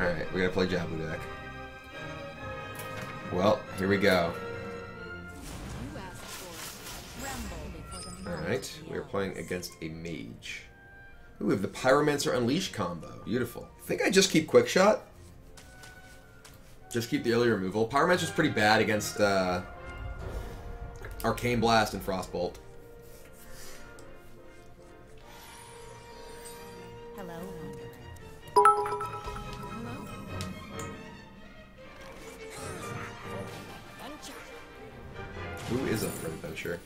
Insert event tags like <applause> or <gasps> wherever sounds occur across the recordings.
Alright, we gotta play Jabu deck. Well, here we go. Alright, we are playing against a mage. Ooh, we have the Pyromancer Unleash combo. Beautiful. I think I just keep Quick Shot. Just keep the early removal. Pyromancer's pretty bad against uh, Arcane Blast and Frostbolt. Hello. Who is up for adventure?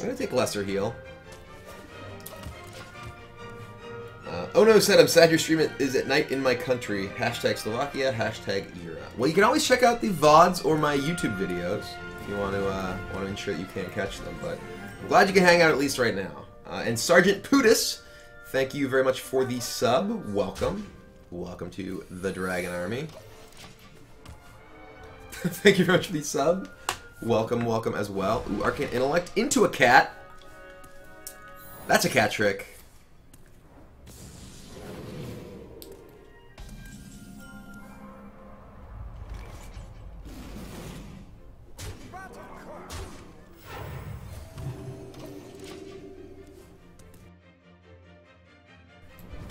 I'm gonna take Lesser Heal. Uh, oh no, said I'm sad your stream is at night in my country. Hashtag Slovakia, hashtag era. Well, you can always check out the VODs or my YouTube videos if you want to uh, want to ensure that you can't catch them. But I'm glad you can hang out at least right now. Uh, and Sergeant Putis, thank you very much for the sub. Welcome. Welcome to the Dragon Army. <laughs> thank you very much for the sub. Welcome, welcome as well. Ooh, Arcane Intellect into a cat. That's a cat trick.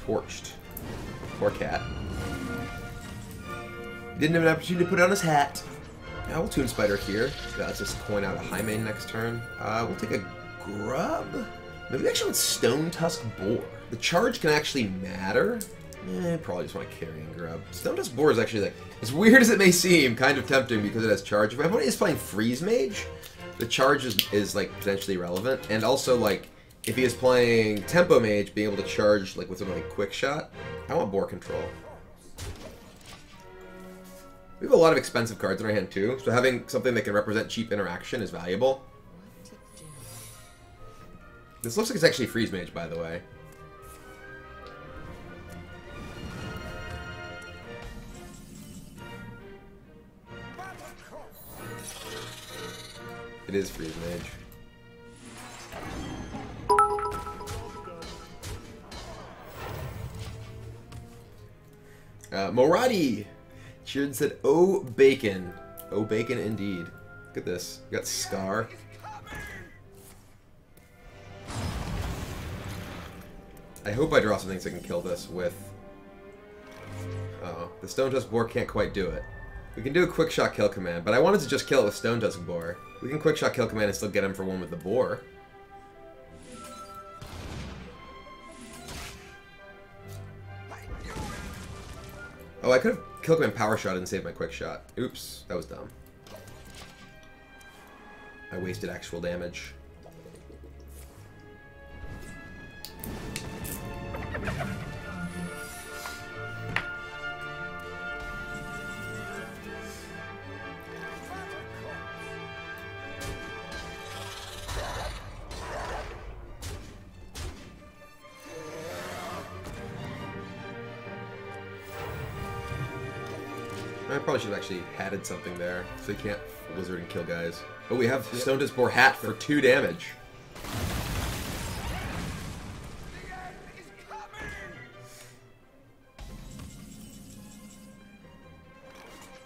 Torched. Poor cat. Didn't have an opportunity to put on his hat. Now we'll Tomb Spider here. That's just coin out a Highmane next turn. Uh, we'll take a Grub. Maybe we actually want Stonetusk Boar. The charge can actually matter. Eh, probably just want to Carrion Grub. Stone Tusk Boar is actually like, as weird as it may seem, kind of tempting because it has charge. If my is playing Freeze Mage, the charge is, is like potentially relevant. And also like, if he is playing Tempo Mage, being able to charge like with something like Quick Shot, I want Boar Control. We have a lot of expensive cards in our hand too, so having something that can represent cheap interaction is valuable. This looks like it's actually Freeze Mage, by the way. It is Freeze Mage. Uh, Moradi! Cheered said, Oh, bacon. Oh, bacon indeed. Look at this. We got Scar. I hope I draw something so I can kill this with... Uh oh The Stonetusk Boar can't quite do it. We can do a Quick Shot Kill Command, but I wanted to just kill it with Stonetusk Boar. We can Quick Shot Kill Command and still get him for one with the Boar. Oh, I could have Kill Command Power Shot and saved my Quick Shot. Oops, that was dumb. I wasted actual damage. I probably should have actually hatted something there, so you can't wizard and kill guys. Oh, we have Stonetusk Boar Hat for two damage.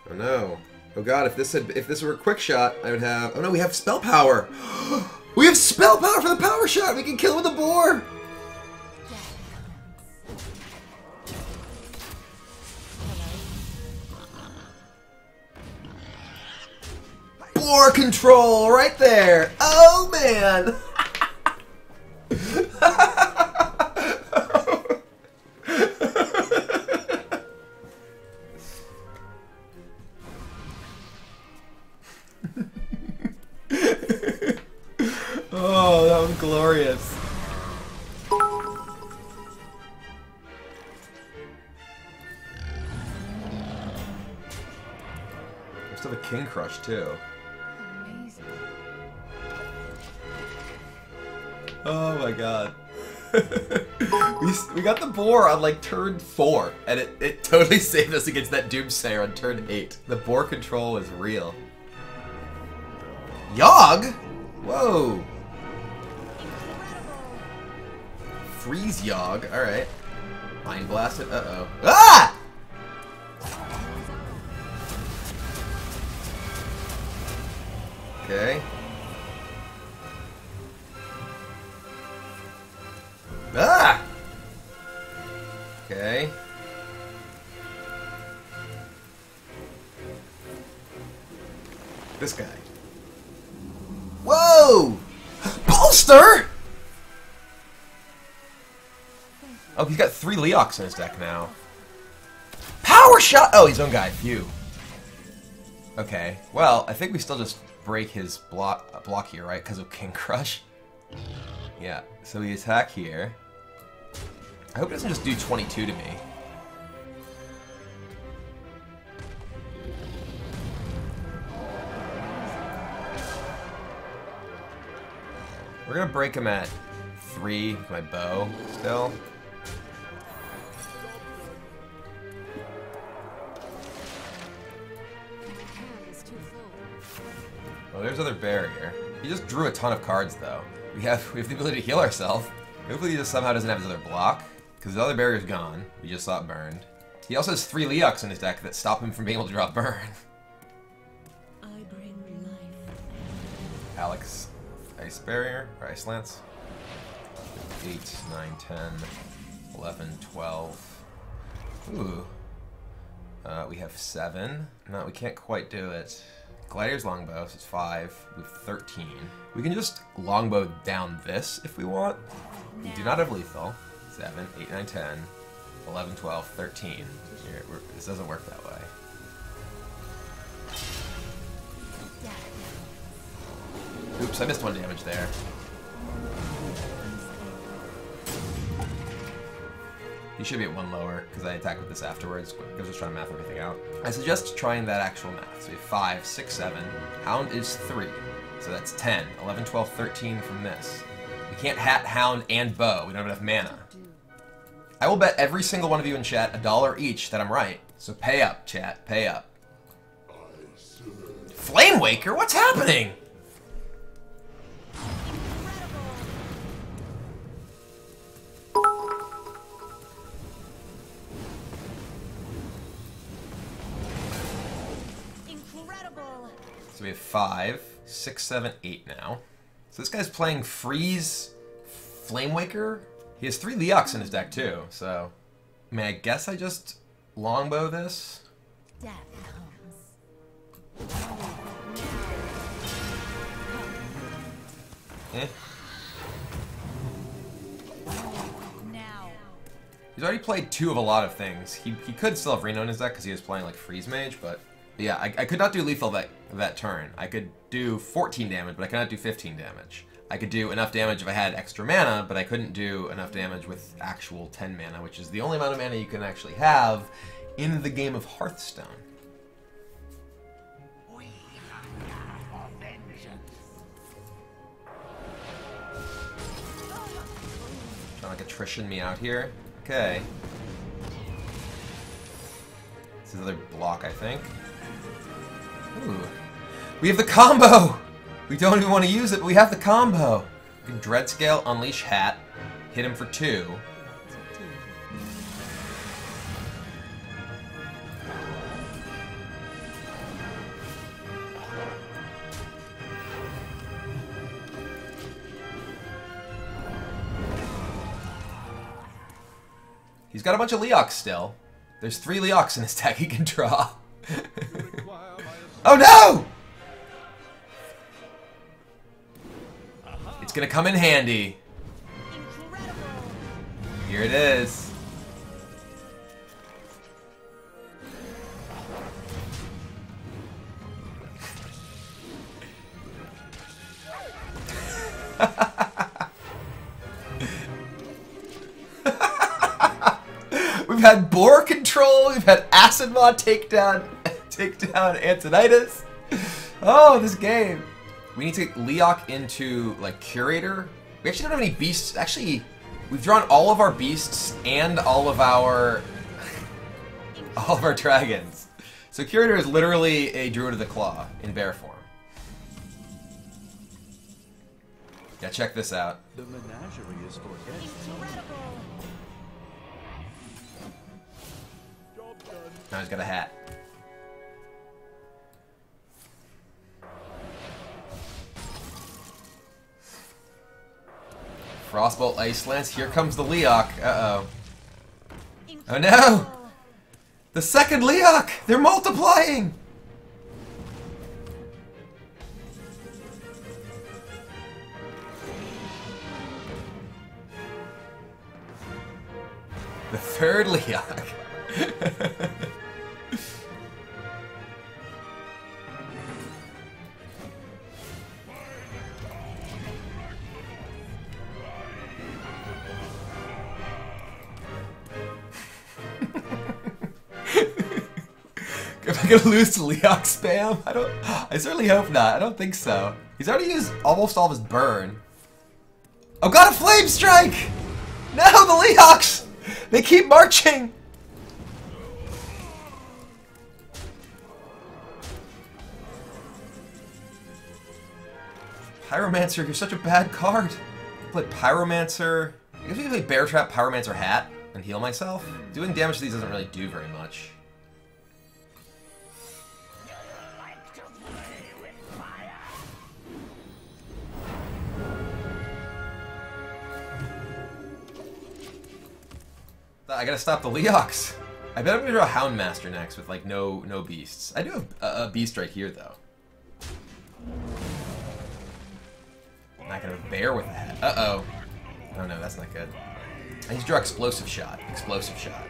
Oh no. Oh god, if this had if this were a quick shot, I would have Oh no, we have spell power! <gasps> we have spell power for the power shot! We can kill with a boar! Boar control right there! Oh man! <laughs> oh, that was glorious. We still have a King Krush too. Oh my god. <laughs> we, we got the boar on like turn 4, and it, it totally <laughs> saved us against that Doomsayer on turn 8. The boar control is real. Yogg? Whoa! Freeze Yogg, alright. Mind blasted, uh-oh. Ah! Okay. This guy. Whoa! Bolster! Oh, he's got three Leox in his deck now. Power shot! Oh, he's own guy. Phew. Okay. Well, I think we still just break his block uh, block here, right? Because of King Krush. Yeah. So we attack here. I hope it doesn't just do 22 to me. We're gonna break him at three with my bow still. Hand is too full. Oh, there's other barrier. He just drew a ton of cards though. We have we have the ability to heal ourselves. Hopefully he just somehow doesn't have his other block. Because the other barrier's gone. We just saw it burned. He also has three Leox in his deck that stop him from being able to draw <laughs> burn. I bring life. Alex, Ice Barrier, or Ice Lance. 8, 9, 10, 11, 12. Ooh. Uh, we have 7. No, we can't quite do it. Gladiator's Longbow, so it's 5. We have 13. We can just Longbow down this if we want. We do not have lethal. 7, 8, 9, 10, 11, 12, 13. Here, this doesn't work that way. Oops, I missed one damage there. You should be at one lower, because I attacked with this afterwards, because I was trying to math everything out. I suggest trying that actual math. So we have 5, 6, 7. Hound is 3. So that's 10. 11, 12, 13 from this. We can't hat, hound, and bow. We don't have enough mana. I will bet every single one of you in chat a dollar each that I'm right. So pay up, chat. Pay up. Flamewaker? What's happening? So we have five, six, seven, eight now. So this guy's playing Freeze Flamewaker. He has three Leox in his deck too, so I mean I guess I just longbow this. Death comes. Eh. He's already played two of a lot of things. He, he could still have Reno in his deck because he was playing like Freeze Mage, but yeah, I, I could not do lethal that that turn. I could do 14 damage, but I cannot do 15 damage. I could do enough damage if I had extra mana, but I couldn't do enough damage with actual 10 mana, which is the only amount of mana you can actually have in the game of Hearthstone. Trying to like attrition me out here. Okay. This is another block, I think. Ooh. We have the combo! We don't even want to use it, but we have the combo! We can Dreadscale, Unleash Hat, hit him for two. He's got a bunch of Leox still. There's three Leox in his <laughs> deck he can draw. <laughs> oh no! It's gonna come in handy. Incredible. Here it is. <laughs> We've had Boar Control, we've had Acidmaw takedown, <laughs> takedown Antonidas. Oh, this game. We need to get Leok into, like, Curator. We actually don't have any beasts. Actually, we've drawn all of our beasts and all of our... <laughs> all of our dragons. So Curator is literally a Druid of the Claw in bear form. Yeah, check this out. The menagerie is for. Incredible. Now he's got a hat. Frostbolt, Ice Lance. Here comes the Leok. Uh-oh. Oh no! The second Leok! They're multiplying! The third Leok. <laughs> I <laughs> gonna lose to Leox spam? I don't. I certainly hope not. I don't think so. He's already used almost all of his burn. Oh god, a flame strike! No, the Leox! They keep marching! Pyromancer, you're such a bad card. Play Pyromancer. I guess we can play Bear Trap, Pyromancer Hat, and heal myself. Doing damage to these doesn't really do very much. I gotta stop the Leox. I bet I'm gonna draw Houndmaster next with like no no beasts. I do have a, a beast right here though. I'm not gonna bear with that. Uh oh. Oh no, that's not good. I need to draw explosive shot. Explosive shot.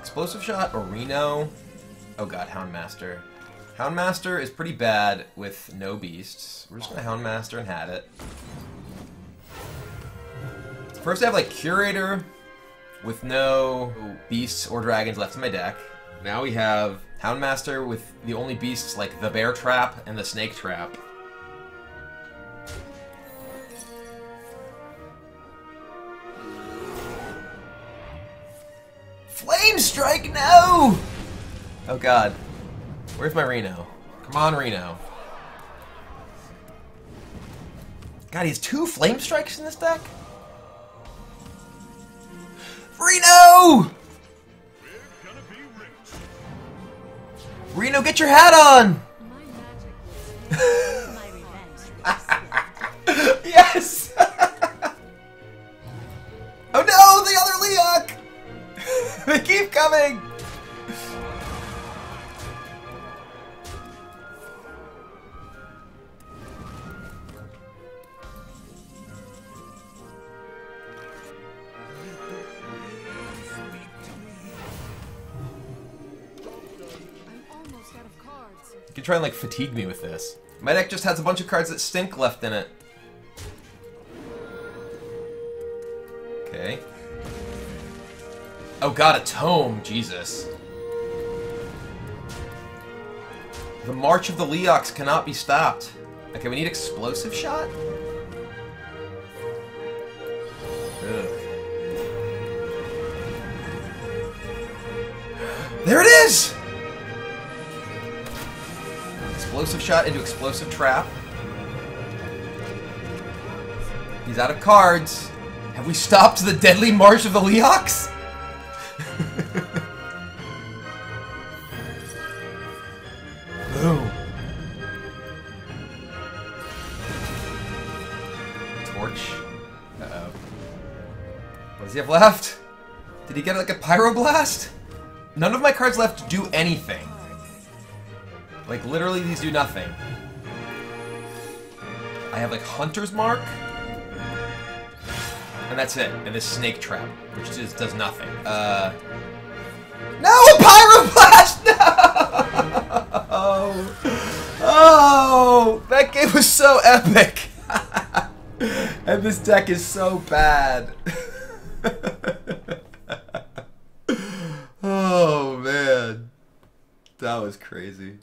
Explosive shot or Reno. Oh god, Houndmaster. Houndmaster is pretty bad with no beasts. We're just gonna Houndmaster and had it. First I have like Curator with no beasts or dragons left in my deck. Now we have Houndmaster with the only beasts like the Bear Trap and the Snake Trap. Flame Strike, no! Oh god. Where's my Reno? Come on, Reno. God, he has two Flame Strikes in this deck? Reno! Reno, get your hat on! My <laughs> magic will my revenge. yes! <laughs> oh no, the other Leok! <laughs> they keep coming! You can try and like fatigue me with this. My deck just has a bunch of cards that stink left in it. Okay. Oh god, a tome, Jesus. The march of the Leox cannot be stopped. Okay, we need explosive shot? Ugh. <gasps> There it is! Explosive shot into explosive trap. He's out of cards. Have we stopped the deadly march of the Leox? <laughs> Boom. Torch. Uh-oh. What does he have left? Did he get like a pyroblast? None of my cards left to do anything. Like, literally, these do nothing. I have, like, Hunter's Mark. And that's it. And this Snake Trap, which just does nothing. Uh... No! Pyroblast! <laughs> No! Oh! That game was so epic! <laughs> and this deck is so bad. <laughs> oh, man. That was crazy.